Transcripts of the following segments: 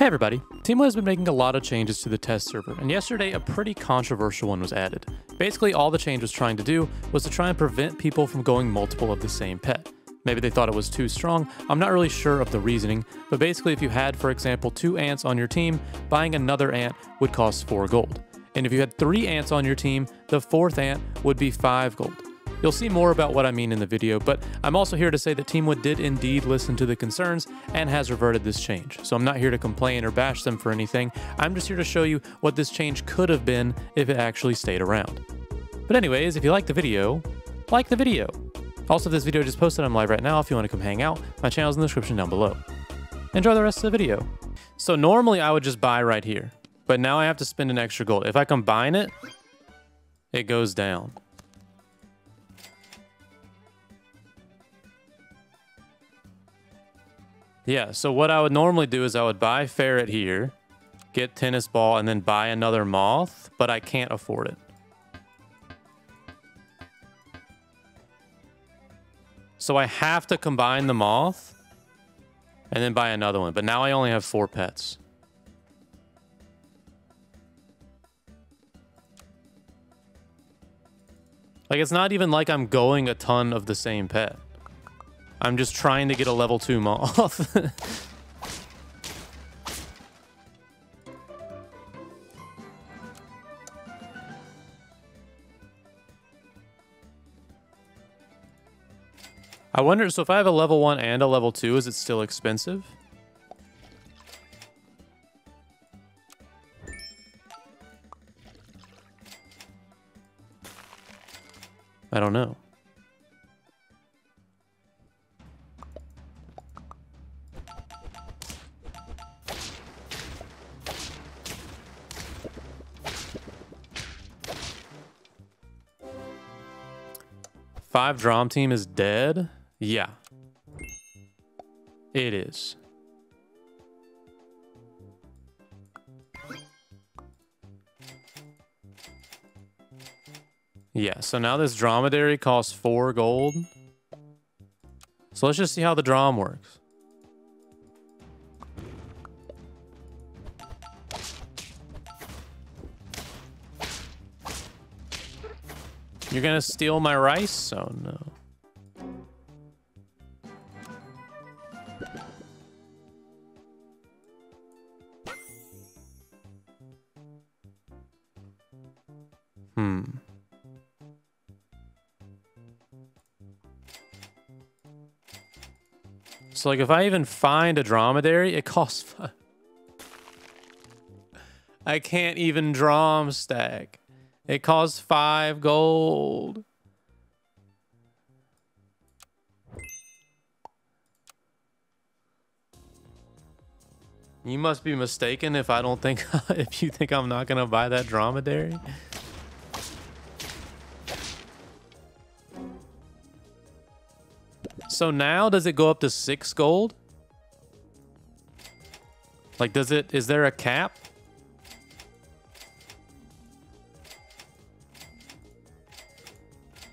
Hey everybody, Teamwood has been making a lot of changes to the test server, and yesterday a pretty controversial one was added. Basically all the change was trying to do was to try and prevent people from going multiple of the same pet. Maybe they thought it was too strong, I'm not really sure of the reasoning, but basically if you had, for example, two ants on your team, buying another ant would cost 4 gold. And if you had 3 ants on your team, the fourth ant would be 5 gold. You'll see more about what I mean in the video, but I'm also here to say that Teamwood did indeed listen to the concerns and has reverted this change. So I'm not here to complain or bash them for anything, I'm just here to show you what this change could have been if it actually stayed around. But anyways, if you like the video, like the video. Also, this video just posted, I'm live right now if you want to come hang out. My channel's in the description down below. Enjoy the rest of the video. So normally I would just buy right here, but now I have to spend an extra gold. If I combine it, it goes down. Yeah, so what I would normally do is I would buy ferret here, get tennis ball, and then buy another moth, but I can't afford it. So I have to combine the moth and then buy another one. But now I only have four pets. Like, it's not even like I'm going a ton of the same pet. I'm just trying to get a level 2 moth. I wonder, so if I have a level 1 and a level 2, is it still expensive? I don't know. Drom Team is dead? Yeah. It is. Yeah, so now this dromedary costs four gold. So let's just see how the drom works. You're gonna steal my rice? Oh no. Hmm. So like if I even find a dromedary, it costs I can't even drom stack. It costs five gold. You must be mistaken if I don't think if you think I'm not gonna buy that dromedary. So now does it go up to six gold? Like does it is there a cap?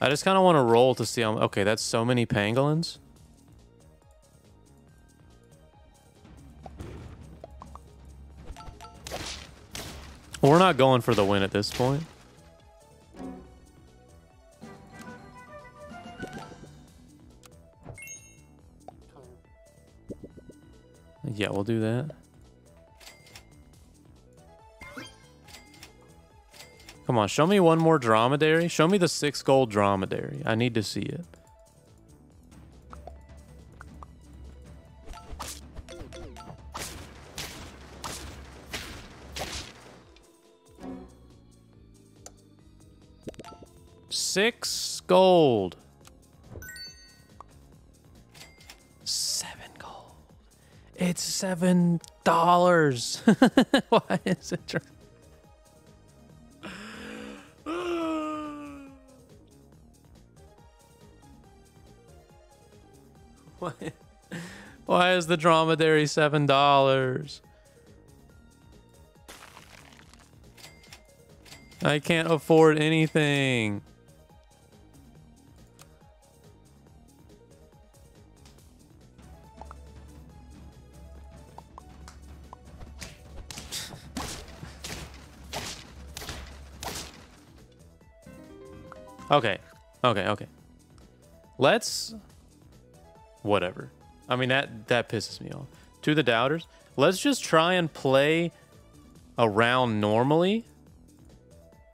I just kind of want to roll to see how... Okay, that's so many pangolins. we're not going for the win at this point. Yeah, we'll do that. Come on, show me one more dromedary. Show me the six gold dromedary. I need to see it. Six gold. Seven gold. It's seven dollars. Why is it? Why, why is the dromedary seven dollars? I can't afford anything. Okay. Okay, okay. Let's whatever. I mean that that pisses me off. To the doubters, let's just try and play around normally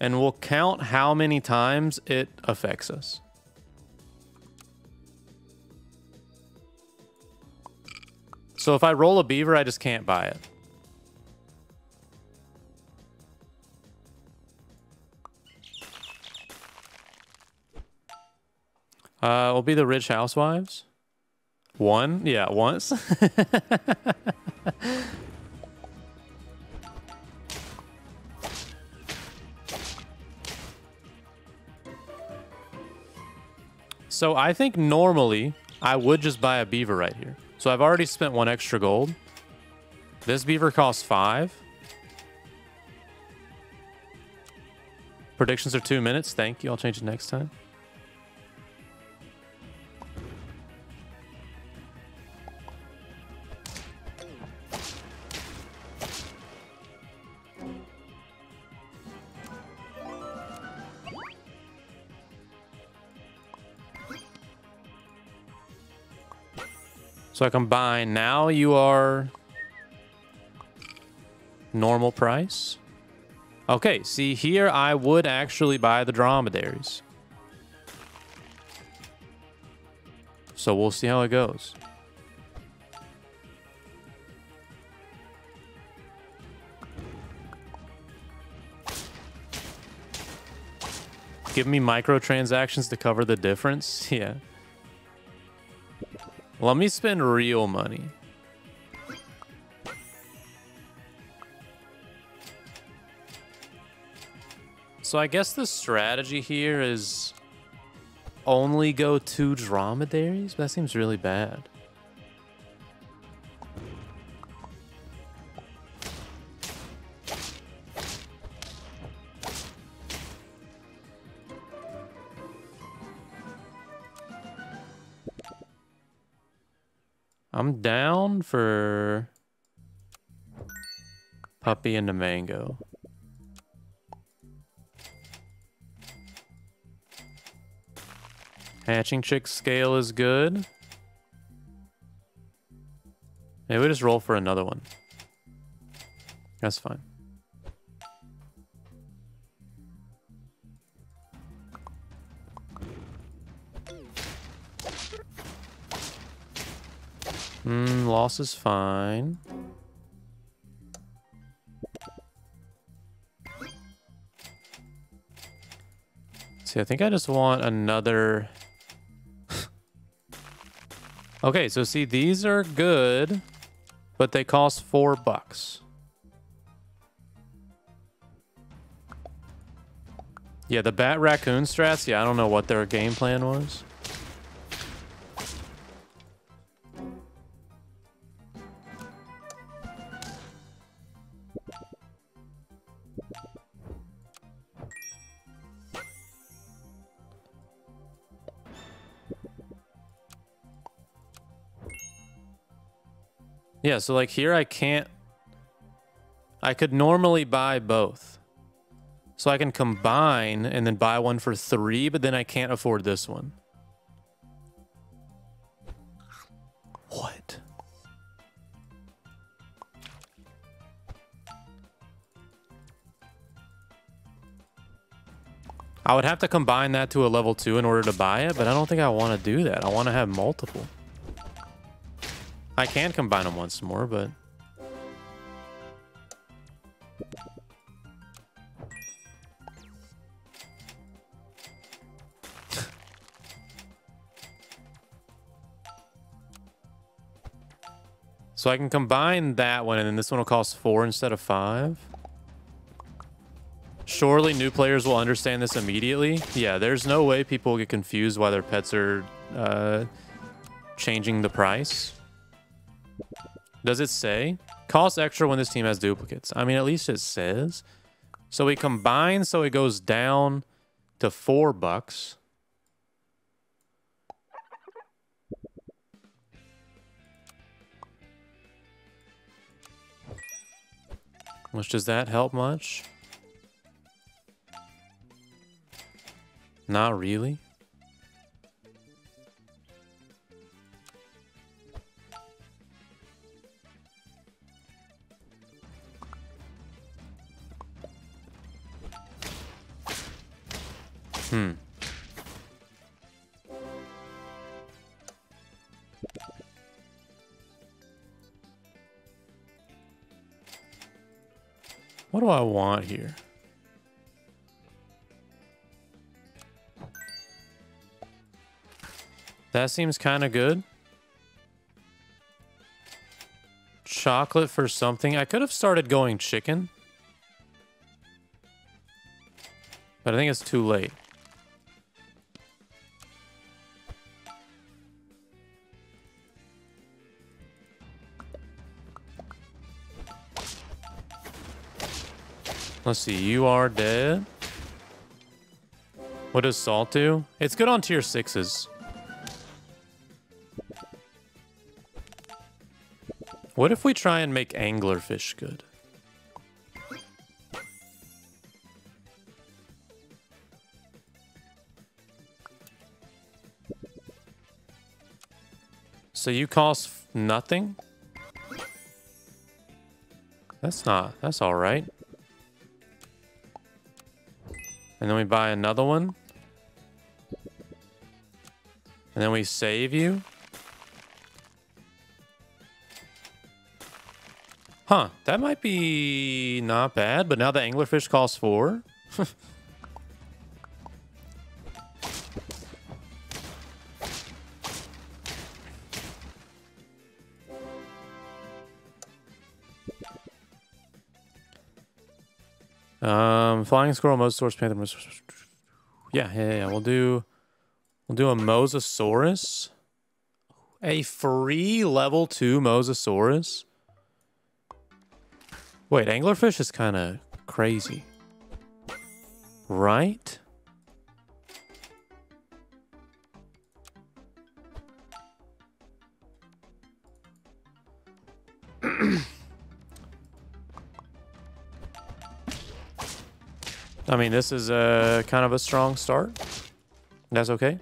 and we'll count how many times it affects us. So if I roll a beaver, I just can't buy it. Uh, will be the rich housewives. One? Yeah, once. so I think normally I would just buy a beaver right here. So I've already spent one extra gold. This beaver costs five. Predictions are two minutes. Thank you. I'll change it next time. So I combine. Now you are normal price. Okay, see here I would actually buy the dromedaries. So we'll see how it goes. Give me microtransactions to cover the difference? Yeah. Let me spend real money. So I guess the strategy here is only go two dromedaries? That seems really bad. I'm down for puppy and the mango. Hatching chick scale is good. Maybe we just roll for another one. That's fine. Hmm, loss is fine. See, I think I just want another... okay, so see, these are good, but they cost four bucks. Yeah, the Bat Raccoon strats, yeah, I don't know what their game plan was. Yeah, so like here I can't... I could normally buy both. So I can combine and then buy one for three, but then I can't afford this one. What? I would have to combine that to a level 2 in order to buy it, but I don't think I want to do that. I want to have multiple. I can combine them once more, but... so I can combine that one, and then this one will cost four instead of five. Surely new players will understand this immediately. Yeah, there's no way people get confused why their pets are uh, changing the price. Does it say? Costs extra when this team has duplicates. I mean, at least it says. So we combine so it goes down to four bucks. Which does that help much? Not really. Hmm. What do I want here? That seems kind of good. Chocolate for something. I could have started going chicken. But I think it's too late. Let's see, you are dead. What does salt do? It's good on tier sixes. What if we try and make anglerfish good? So you cost nothing? That's not, that's all right. And then we buy another one. And then we save you. Huh, that might be not bad, but now the anglerfish costs four. Um, flying squirrel, mosasaurus, panther, mosasaurus. Yeah, yeah, yeah. We'll do, we'll do a mosasaurus. A free level two mosasaurus. Wait, anglerfish is kind of crazy, right? I mean, this is a kind of a strong start. That's okay.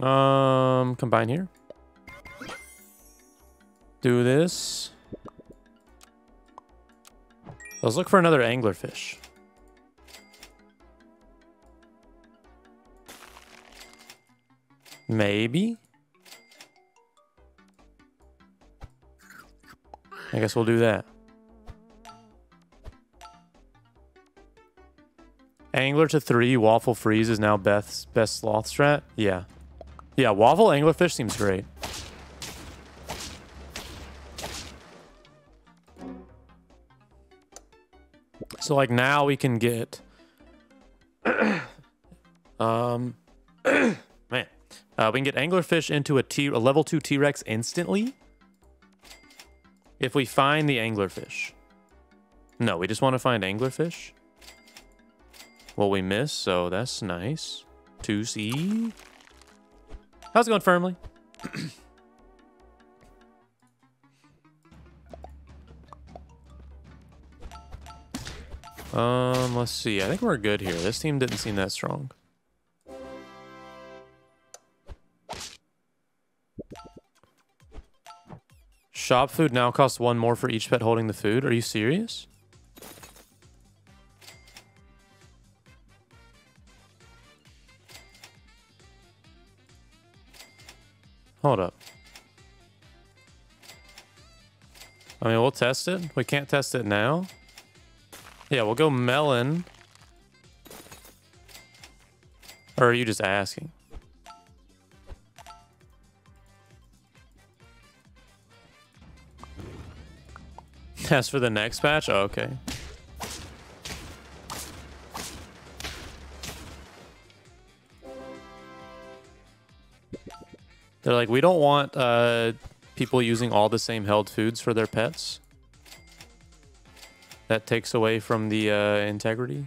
Um, combine here. Do this. Let's look for another anglerfish. Maybe. I guess we'll do that. Angler to three, waffle freeze is now Beth's best sloth strat. Yeah. Yeah, waffle anglerfish seems great. So like now we can get um man. Uh, we can get anglerfish into a T a level 2 T-Rex instantly if we find the anglerfish. No, we just want to find anglerfish. Well, we miss, so that's nice. 2C. How's it going, Firmly? um, let's see. I think we're good here. This team didn't seem that strong. Shop food now costs one more for each pet holding the food. Are you serious? Hold up. I mean, we'll test it. We can't test it now. Yeah, we'll go melon. Or are you just asking? Test for the next patch? Oh, okay. They're like, we don't want uh, people using all the same held foods for their pets. That takes away from the uh, integrity.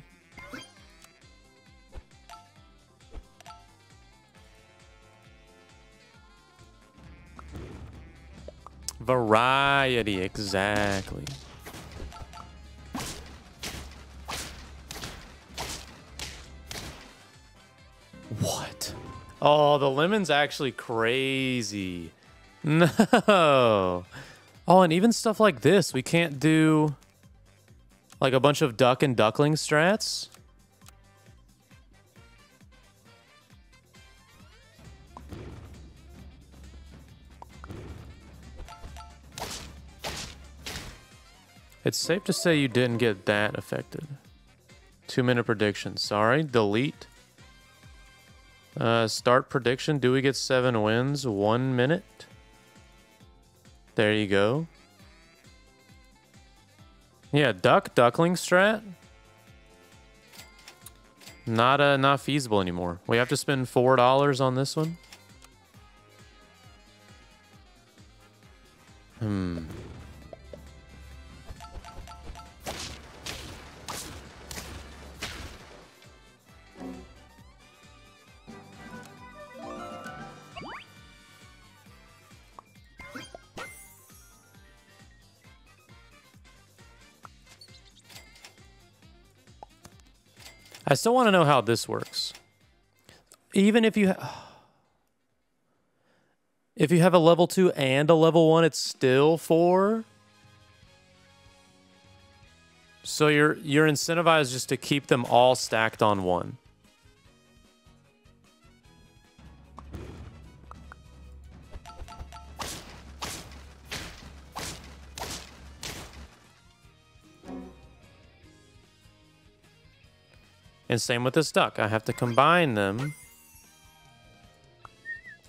Variety, exactly. What? Oh, the lemon's actually crazy. No. Oh, and even stuff like this, we can't do like a bunch of duck and duckling strats. It's safe to say you didn't get that affected. Two minute prediction. Sorry. Delete. Uh, start prediction. Do we get seven wins? One minute. There you go. Yeah, duck, duckling strat. Not uh, not feasible anymore. We have to spend four dollars on this one. Hmm. I still want to know how this works. Even if you if you have a level 2 and a level 1, it's still 4. So you're you're incentivized just to keep them all stacked on 1. And same with this duck. I have to combine them.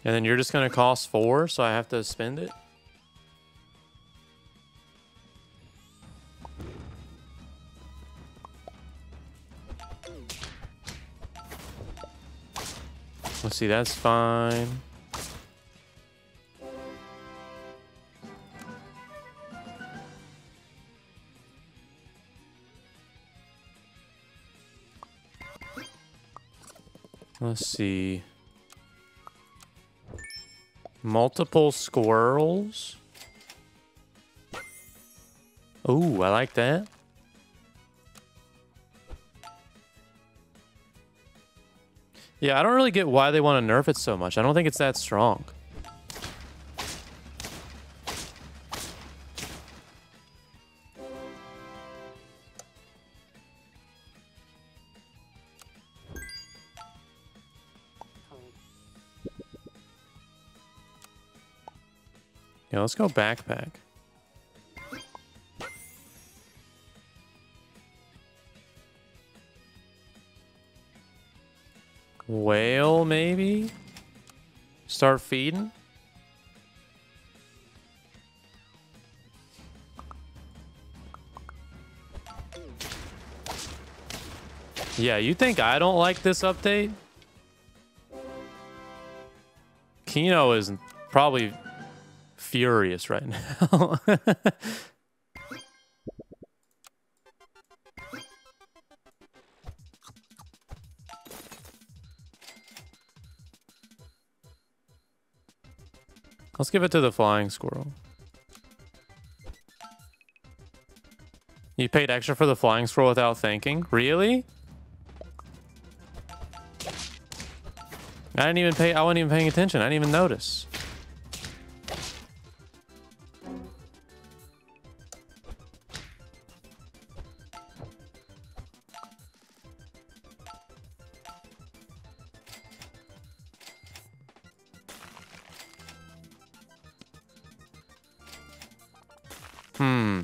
And then you're just going to cost four, so I have to spend it? Let's see, that's fine. Let's see. Multiple squirrels. Oh, I like that. Yeah, I don't really get why they want to nerf it so much. I don't think it's that strong. Let's go backpack. Whale, maybe? Start feeding? Yeah, you think I don't like this update? Kino is probably furious right now. Let's give it to the flying squirrel. You paid extra for the flying squirrel without thinking? Really? I didn't even pay, I wasn't even paying attention. I didn't even notice. Hmm.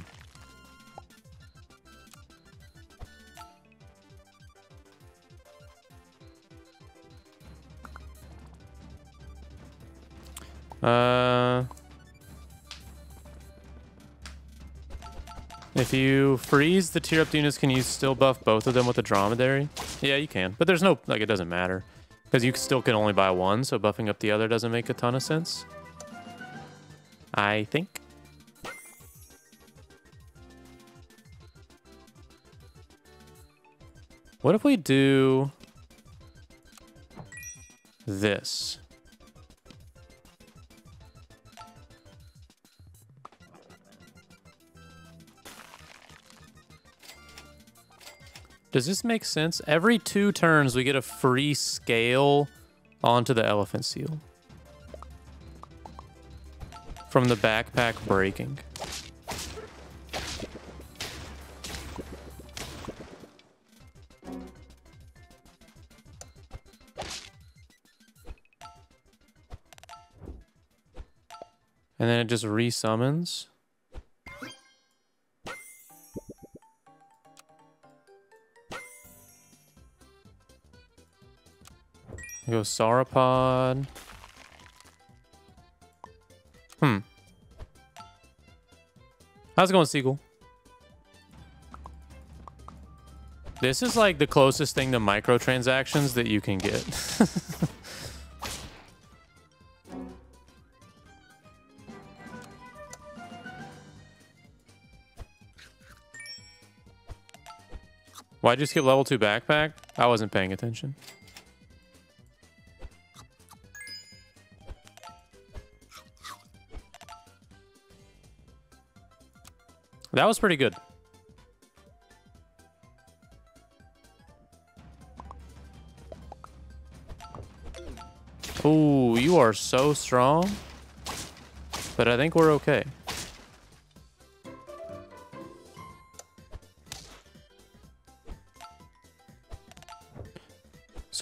Uh, if you freeze the tier up units, can you still buff both of them with the dromedary? Yeah, you can, but there's no, like, it doesn't matter. Because you still can only buy one, so buffing up the other doesn't make a ton of sense. I think. What if we do this? Does this make sense? Every two turns, we get a free scale onto the elephant seal. From the backpack breaking. And then it just resummons. Go Sauropod. Hmm. How's it going, Seagull? This is like the closest thing to microtransactions that you can get. Why'd you skip level 2 backpack? I wasn't paying attention. That was pretty good. Ooh, you are so strong. But I think we're okay.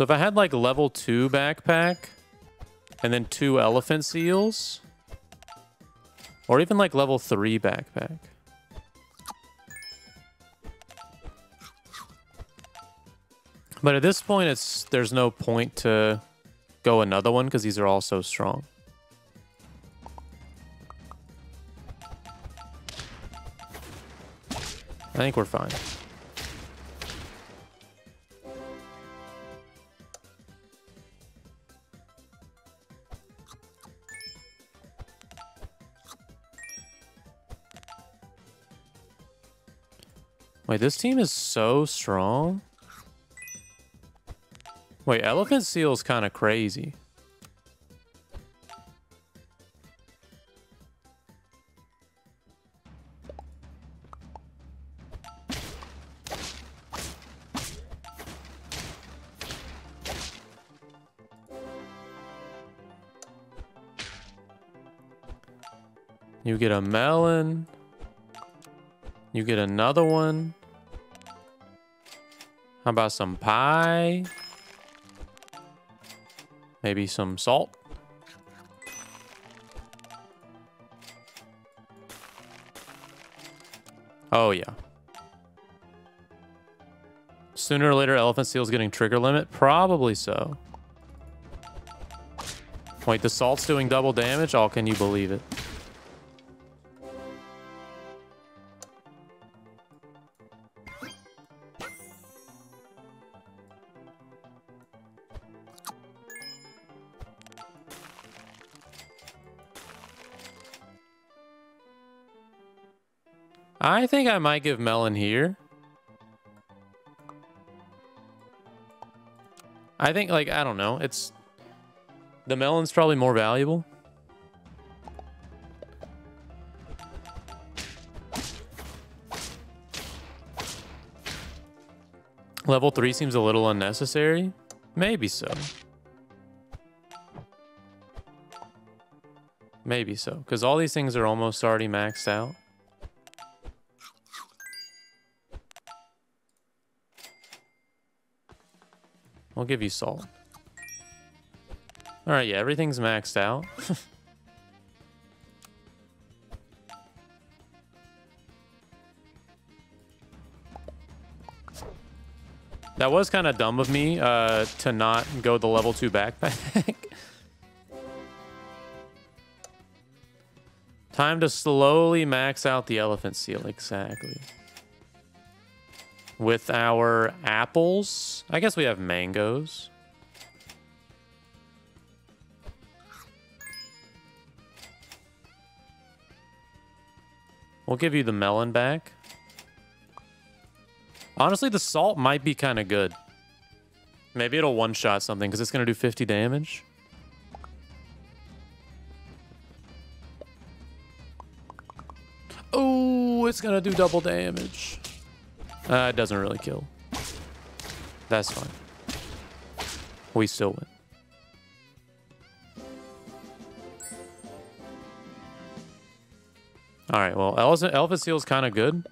So if I had like level 2 backpack and then two elephant seals or even like level 3 backpack. But at this point, it's there's no point to go another one because these are all so strong. I think we're fine. Wait, this team is so strong. Wait, Elephant Seal is kind of crazy. You get a melon. You get another one. How about some pie? Maybe some salt. Oh, yeah. Sooner or later, Elephant Seal's getting trigger limit? Probably so. Wait, the salt's doing double damage? Oh, can you believe it? Think I might give Melon here. I think, like, I don't know. It's... The melon's probably more valuable. Level 3 seems a little unnecessary. Maybe so. Maybe so. Because all these things are almost already maxed out. We'll give you salt. All right, yeah, everything's maxed out. that was kind of dumb of me uh, to not go the level 2 backpack. Time to slowly max out the elephant seal, exactly with our apples. I guess we have mangoes. We'll give you the melon back. Honestly, the salt might be kind of good. Maybe it'll one-shot something because it's going to do 50 damage. Oh, it's going to do double damage. Uh, it doesn't really kill. That's fine. We still win. All right, well, Elvis, Elvis Seal's kind of good.